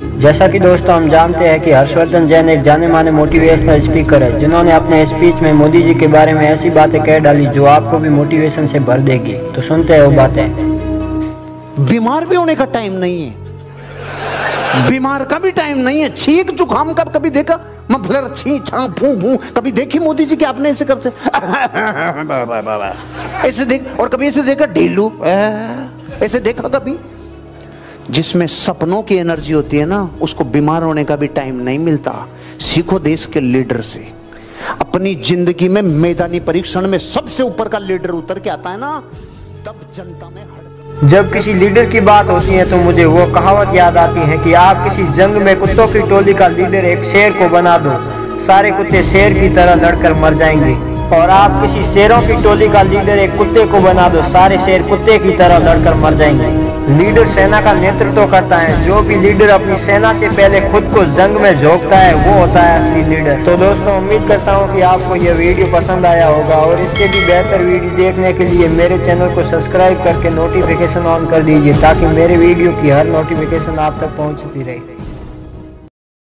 जैसा कि दोस्तों हम जानते हैं कि हर्षवर्धन जैन एक जाने माने मोटिवेशनल स्पीकर है, जिन्होंने अपने स्पीच में मोदी जी के बारे में ऐसी बातें कह डाली जो आपको भी मोटिवेशन से भर देगी। तो सुनते हैं वो बातें। बीमार भी होने का टाइम नहीं है। बीमार का भी टाइम नहीं है। छींक, जुकाम का कभी देखा? मफलर छी छा फू फू कभी देखी मोदी जी के आपने ऐसे करते ऐसे देख, और कभी ऐसे देखा ढीलू ऐसे देखा कभी? जिसमें सपनों की एनर्जी होती है ना, उसको बीमार होने का भी टाइम नहीं मिलता। सीखो देश के लीडर से। अपनी ज़िंदगी में मैदानी परीक्षण में सबसे ऊपर का लीडर उतर के आता है ना, तब जनता में जब किसी लीडर की बात होती है तो मुझे वो कहावत याद आती है कि आप किसी जंग में कुत्तों की टोली का लीडर एक शेर को बना दो। सारे कुत्ते शेर की तरह लड़कर मर जाएँगे। और आप किसी शेरों की टोली का लीडर, एक कुत्ते को बना दो। सारे शेर कुत्ते की तरह लड़कर मर जाएँगे। लीडर सेना का नेतृत्व करता है। जो भी लीडर अपनी सेना से पहले खुद को जंग में झोंकता है, वो होता है असली लीडर। तो दोस्तों, उम्मीद करता हूँ कि आपको यह वीडियो पसंद आया होगा और इससे भी बेहतर वीडियो देखने के लिए मेरे चैनल को सब्सक्राइब करके नोटिफिकेशन ऑन कर दीजिए, ताकि मेरे वीडियो की हर नोटिफिकेशन आप तक पहुँचती रहे।